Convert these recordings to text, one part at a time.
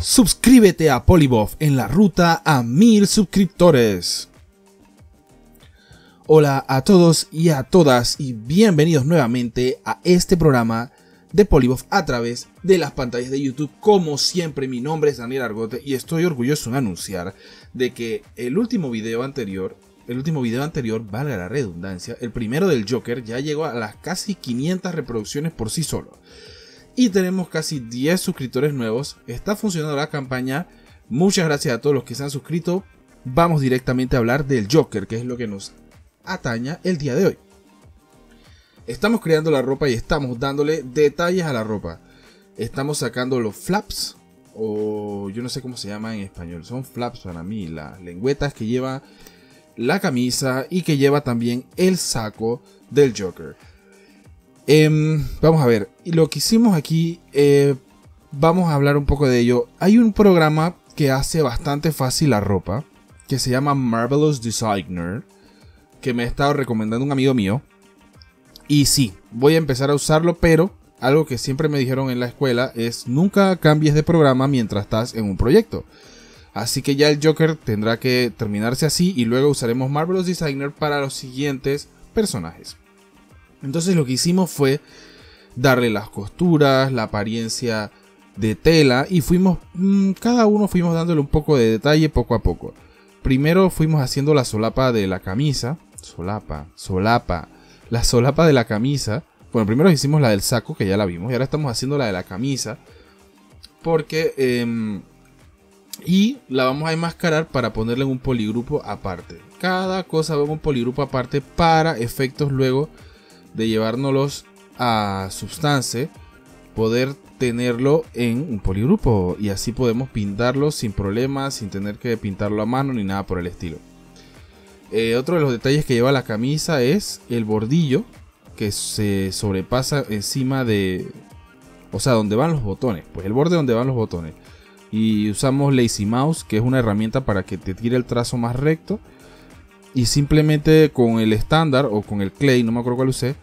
Suscríbete a Polybuff en la ruta a mil suscriptores. Hola a todos y a todas y bienvenidos nuevamente a este programa de Polybuff a través de las pantallas de YouTube. Como siempre, mi nombre es Daniel Argote y estoy orgulloso en anunciar de que el último video anterior, el último video anterior, valga la redundancia, el primero del Joker ya llegó a las casi 500 reproducciones por sí solo y tenemos casi 10 suscriptores nuevos. Está funcionando la campaña. Muchas gracias a todos los que se han suscrito. Vamos directamente a hablar del Joker, que es lo que nos ataña el día de hoy. Estamos creando la ropa y estamos dándole detalles a la ropa. Estamos sacando los flaps, o yo no sé cómo se llama en español. Son flaps para mí, las lengüetas que lleva la camisa y que lleva también el saco del Joker. Em, vamos a ver, lo que hicimos aquí, eh, vamos a hablar un poco de ello. Hay un programa que hace bastante fácil la ropa, que se llama Marvelous Designer, que me ha estado recomendando un amigo mío. Y sí, voy a empezar a usarlo, pero algo que siempre me dijeron en la escuela es nunca cambies de programa mientras estás en un proyecto. Así que ya el Joker tendrá que terminarse así y luego usaremos Marvelous Designer para los siguientes personajes. Entonces lo que hicimos fue darle las costuras, la apariencia de tela y fuimos, mm, cada uno fuimos dándole un poco de detalle poco a poco. Primero fuimos haciendo la solapa de la camisa, solapa, solapa, la solapa de la camisa. Bueno, primero hicimos la del saco, que ya la vimos, y ahora estamos haciendo la de la camisa. Porque... Em, y la vamos a enmascarar para ponerle en un poligrupo aparte. Cada cosa va en un poligrupo aparte para efectos luego de llevárnoslos a Substance, poder tenerlo en un poligrupo y así podemos pintarlo sin problemas, sin tener que pintarlo a mano ni nada por el estilo. Eh, otro de los detalles que lleva la camisa es el bordillo que se sobrepasa encima de, o sea, donde van los botones, pues el borde donde van los botones. Y usamos Lazy Mouse, que es una herramienta para que te tire el trazo más recto. Y simplemente con el estándar o con el clay, no me acuerdo cuál usé,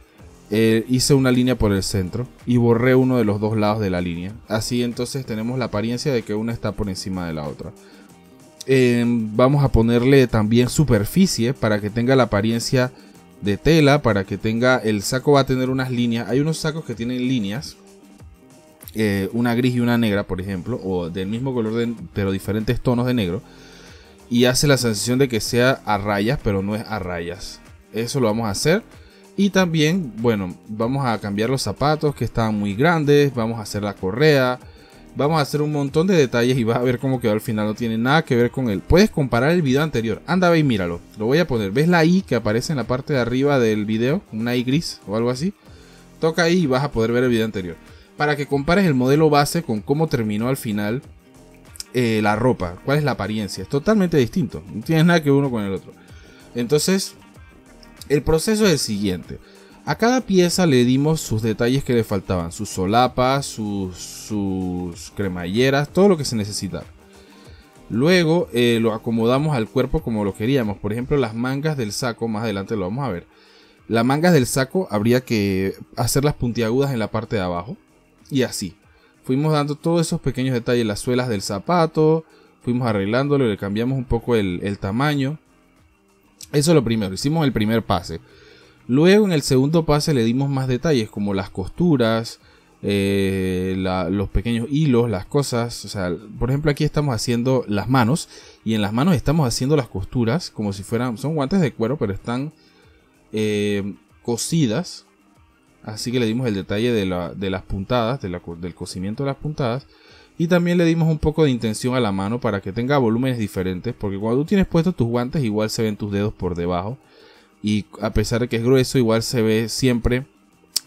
eh, hice una línea por el centro y borré uno de los dos lados de la línea. Así entonces tenemos la apariencia de que una está por encima de la otra. Em, vamos a ponerle también superficie para que tenga la apariencia de tela, para que tenga el saco va a tener unas líneas. Hay unos sacos que tienen líneas, eh, una gris y una negra, por ejemplo, o del mismo color pero diferentes tonos de negro. Y hace la sensación de que sea a rayas, pero no es a rayas. Eso lo vamos a hacer. Y también, bueno, vamos a cambiar los zapatos que estaban muy grandes, vamos a hacer la correa, vamos a hacer un montón de detalles y vas a ver cómo quedó al final, no tiene nada que ver con él. Puedes comparar el video anterior, anda ve y míralo, lo voy a poner, ¿ves la I que aparece en la parte de arriba del video? Una I gris o algo así. Toca ahí y vas a poder ver el video anterior. Para que compares el modelo base con cómo terminó al final eh, la ropa, cuál es la apariencia, es totalmente distinto, no tiene nada que uno con el otro. Entonces, el proceso es el siguiente. A cada pieza le dimos sus detalles que le faltaban, sus solapas, sus, cremalleras, todo lo que se necesitara. Luego eh, lo acomodamos al cuerpo como lo queríamos. Por ejemplo, las mangas del saco, más adelante lo vamos a ver. Las mangas del saco habría que hacerlas puntiagudas en la parte de abajo. Y así. Fuimos dando todos esos pequeños detalles, las suelas del zapato. Fuimos arreglándolo, le cambiamos un poco el, tamaño. Eso es lo primero, hicimos el primer pase. Luego en el segundo pase le dimos más detalles como las costuras, eh, los pequeños hilos, las cosas. O sea, por ejemplo aquí estamos haciendo las manos y en las manos estamos haciendo las costuras como si fueran, son guantes de cuero pero están eh, cosidas. Así que le dimos el detalle de, las puntadas, del cosimiento de las puntadas. Y también le dimos un poco de intención a la mano para que tenga volúmenes diferentes. Porque cuando tú tienes puestos tus guantes, igual se ven tus dedos por debajo. Y a pesar de que es grueso, igual se ve siempre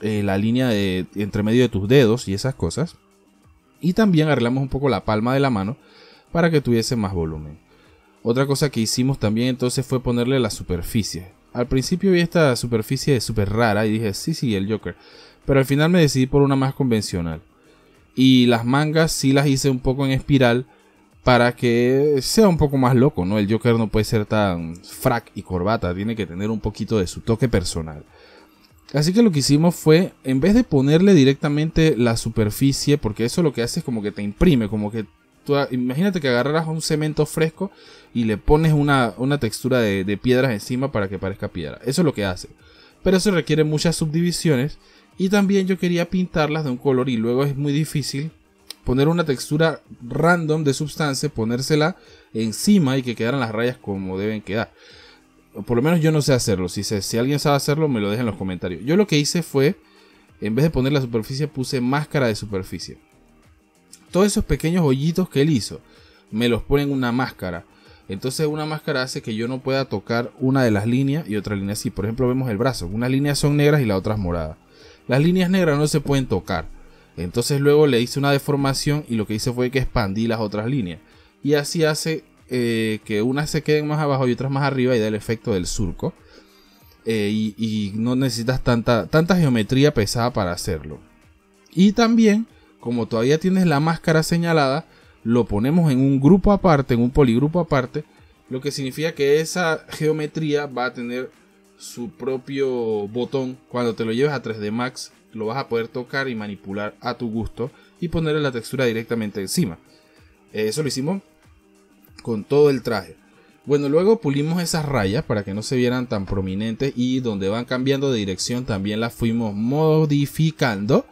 eh, la línea de, entre medio de tus dedos y esas cosas. Y también arreglamos un poco la palma de la mano para que tuviese más volumen. Otra cosa que hicimos también entonces fue ponerle la superficie. Al principio vi esta superficie súper rara y dije, sí, sí, el Joker. Pero al final me decidí por una más convencional. Y las mangas sí las hice un poco en espiral para que sea un poco más loco, ¿no? El Joker no puede ser tan frac y corbata, tiene que tener un poquito de su toque personal. Así que lo que hicimos fue, en vez de ponerle directamente la superficie, porque eso lo que hace es como que te imprime, como que imagínate que agarraras un cemento fresco y le pones una, textura de, piedras encima para que parezca piedra. Eso es lo que hace. Pero eso requiere muchas subdivisiones y también yo quería pintarlas de un color y luego es muy difícil poner una textura random de sustancia, ponérsela encima y que quedaran las rayas como deben quedar por lo menos yo no sé hacerlo. Si, si alguien sabe hacerlo, me lo deja en los comentarios. Yo lo que hice fue, en vez de poner la superficie, puse máscara de superficie. Todos esos pequeños hoyitos que él hizo, me los pone en una máscara. Entonces una máscara hace que yo no pueda tocar una de las líneas y otra línea así. Por ejemplo, vemos el brazo. Unas líneas son negras y las otras moradas. Las líneas negras no se pueden tocar. Entonces luego le hice una deformación y lo que hice fue que expandí las otras líneas. Y así hace eh, que unas se queden más abajo y otras más arriba y da el efecto del surco. Eh, y, no necesitas tanta, tanta geometría pesada para hacerlo. Y también, como todavía tienes la máscara señalada, lo ponemos en un grupo aparte, en un poligrupo aparte, lo que significa que esa geometría va a tener su propio botón. Cuando te lo lleves a 3D Max, lo vas a poder tocar y manipular a tu gusto y ponerle la textura directamente encima. Eso lo hicimos con todo el traje. Bueno, luego pulimos esas rayas para que no se vieran tan prominentes y donde van cambiando de dirección también las fuimos modificando.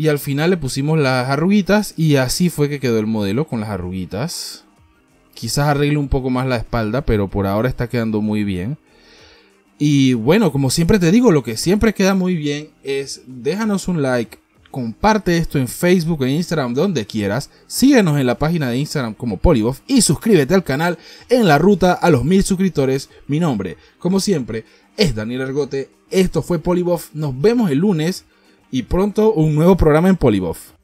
Y al final le pusimos las arruguitas y así fue que quedó el modelo con las arruguitas. Quizás arregle un poco más la espalda, pero por ahora está quedando muy bien. Y bueno, como siempre te digo, lo que siempre queda muy bien es déjanos un like, comparte esto en Facebook, en Instagram, donde quieras. Síguenos en la página de Instagram como Polybuff y suscríbete al canal en la ruta a los mil suscriptores. Mi nombre, como siempre, es Daniel Argote. Esto fue Polybuff. Nos vemos el lunes y pronto un nuevo programa en Polybuff.